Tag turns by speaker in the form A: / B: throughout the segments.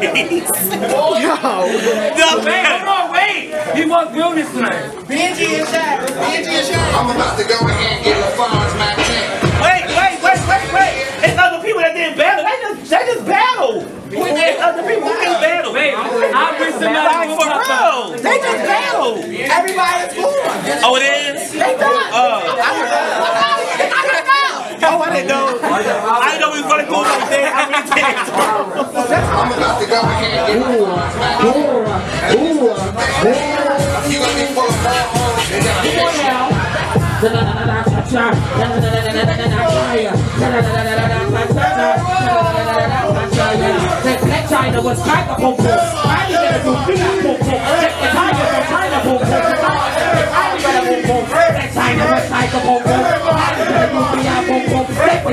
A: face.
B: Yo.
A: The
C: Wait, hold on, wait. He wants realness tonight.
D: Benji and Shaq. Benji and Shaq. I'm about to go ahead and get LaFonz Mac 10.
A: Wait, wait, wait, wait, wait. It's other people that didn't battle. They just, they just battle. It's other people who didn't battle.
C: Wait, I wish somebody
A: Like,
C: would
A: for real. They just battle.
D: Everybody's cool.
A: Oh, it is?
D: They done.
A: Oh.
D: I
A: Oh, know. I didn't know we was running cool like that. I really did.
D: I'm about to go ahead and get LaFonz Mac 10. You gonna be full of be
E: China was China boom boom. I to do big boom boom. China was China boom boom. I need to boom boom. China was China boom boom.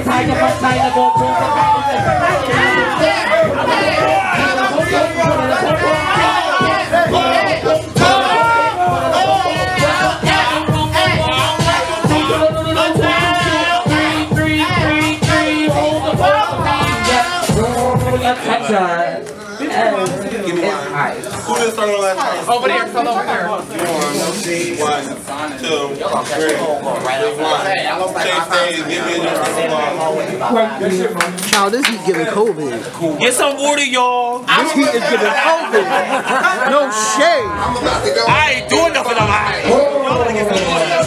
E: Boom. China was China boom
F: Who did start on last time?
C: Over there, come over there.
F: One, two, three, one. Shake stage, give me your
B: Child, this heat giving COVID.
A: Get some water, y'all.
B: This heat is giving COVID. No shade.
D: I'm about to go
A: I ain't doing nothing. I'm. Y'all gotta get some water.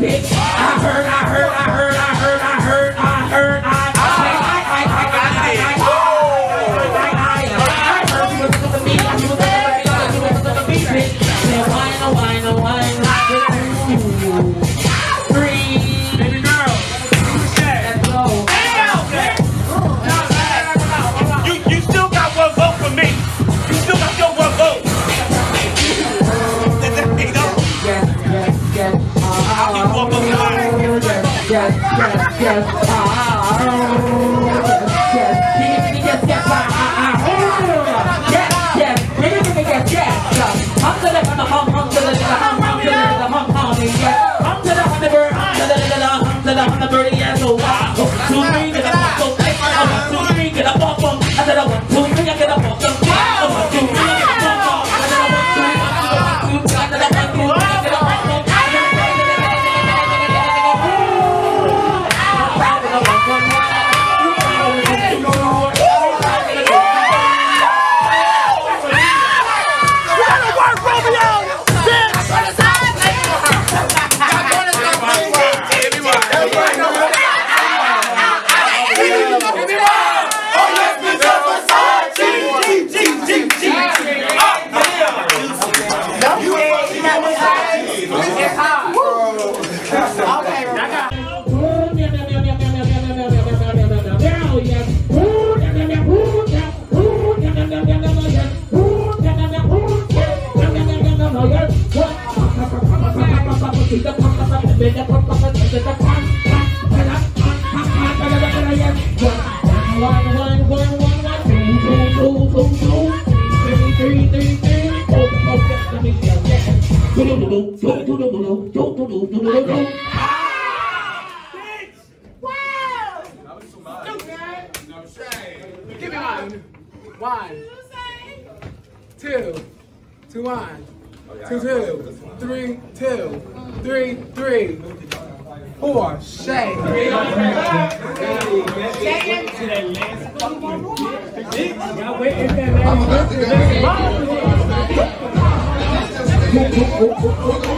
C: Baby
A: Give
C: me one. One. Two. Two one. Two two. Three two. Three three. Four. Shay.
D: I'm about to go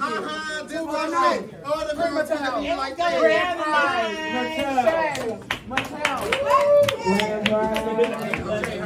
G: Uh-huh, this
C: Two
G: one right.
C: nine.
G: Oh, the girl finna
C: Mattel.
G: be like
C: Grand
G: that.
C: Prix. Mattel. Mattel. Prix.